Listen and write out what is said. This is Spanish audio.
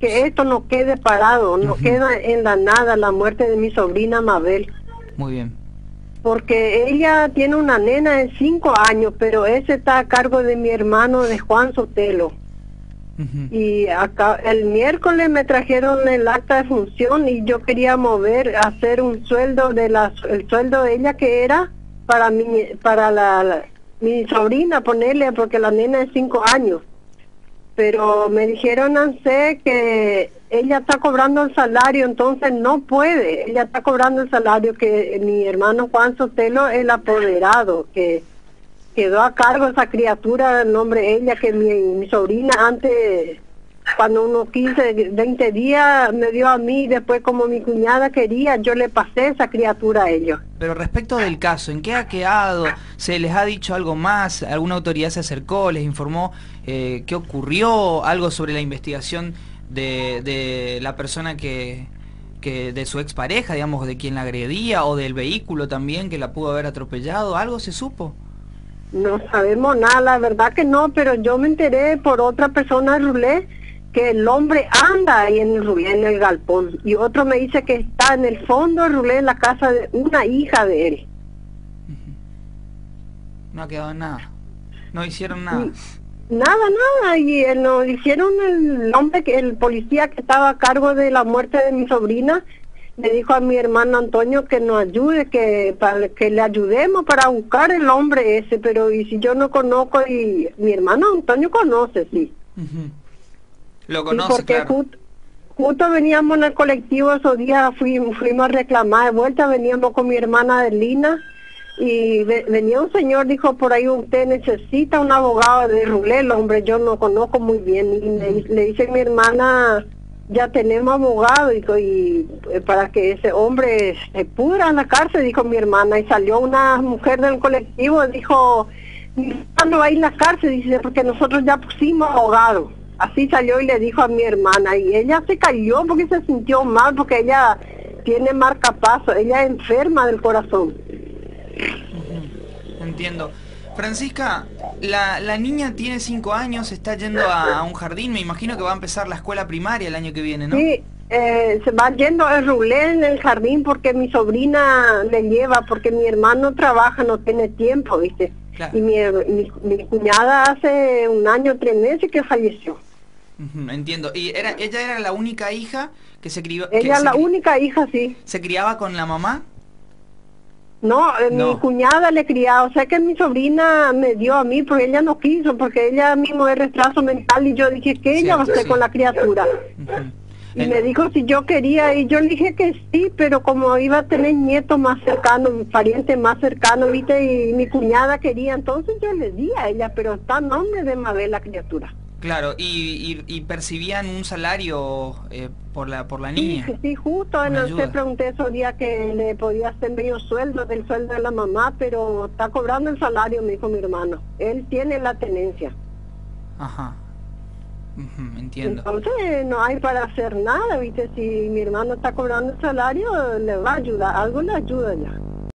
que esto no quede parado, no queda en la nada la muerte de mi sobrina Mabel. Muy bien. Porque ella tiene una nena de cinco años, pero ese está a cargo de mi hermano de Juan Sotelo. Y acá el miércoles me trajeron el acta de función y yo quería mover, hacer un sueldo de la, el sueldo de ella que era para mi, para la, mi sobrina ponerle porque la nena es cinco años. Pero me dijeron sé que ella está cobrando el salario, entonces no puede. Ella está cobrando el salario que mi hermano Juan Sotelo el apoderado, que quedó a cargo esa criatura, el nombre de ella, que mi, sobrina antes, cuando unos 15, 20 días me dio a mí, después como mi cuñada quería, yo le pasé esa criatura a ellos. Pero respecto del caso, ¿en qué ha quedado? ¿Se les ha dicho algo más? ¿Alguna autoridad se acercó, les informó eh, qué ocurrió? ¿Algo sobre la investigación de, de la persona que, que de su expareja, digamos, de quien la agredía, o del vehículo también que la pudo haber atropellado? ¿Algo se supo? No sabemos nada, la verdad que no, pero yo me enteré por otra persona, Rulé, que el hombre anda ahí en el, en el galpón. Y otro me dice que está en el fondo Rulé en la casa de una hija de él. No ha quedado nada. No hicieron nada. Nada, nada. Y él, no hicieron el hombre, que el policía que estaba a cargo de la muerte de mi sobrina, le dijo a mi hermano Antonio que nos ayude, que para que le ayudemos para buscar el hombre ese, pero y si yo no conozco y mi hermano Antonio conoce, sí. Lo conoce, porque Justo, veníamos en el colectivo esos días, fuimos, fuimos a reclamar de vuelta, veníamos con mi hermana Adelina y venía un señor, dijo por ahí usted necesita un abogado de Rulel, hombre, yo no conozco muy bien y le, le dice mi hermana ya tenemos abogado y, y, eh, para que ese hombre se pudra en la cárcel, dijo mi hermana, y salió una mujer del colectivo, dijo, no va a ir a la cárcel, dice, porque nosotros ya pusimos abogado. Así salió y le dijo a mi hermana, y ella se cayó porque se sintió mal, porque ella tiene marcapaso, ella es enferma del corazón. Entiendo. Francisca, la, la, niña tiene cinco años, está yendo a, un jardín, me imagino que va a empezar la escuela primaria el año que viene, ¿no? Sí, eh, se va yendo a Rulé en el jardín porque mi sobrina le lleva, porque mi hermano trabaja, no tiene tiempo, ¿viste? Y mi, mi, cuñada hace un año, tres meses que falleció. Entiendo. ¿Y era, ella era la única hija que se crió? Ella es la única hija, sí. ¿Se criaba con la mamá? No, eh, mi cuñada le criaba, o sea que mi sobrina me dio a mí, porque ella no quiso, porque ella mismo es retraso mental y yo dije que ella va a estar con la criatura. Y me dijo si yo quería y yo le dije que sí, pero como iba a tener nieto más cercano, mi pariente más cercano, viste, y mi cuñada quería, entonces yo le di a ella, pero está nombre de Mabel la criatura. Claro, y, percibían un salario eh, por la por la niña. Sí, sí justo en el, se pregunté esos días que le podía hacer medio sueldo del sueldo de la mamá, pero está cobrando el salario, me dijo mi hermano. Él tiene la tenencia. Ajá. entiendo. Entonces no hay para hacer nada, viste, si mi hermano está cobrando el salario, le va a ayudar, algo le ayuda ya.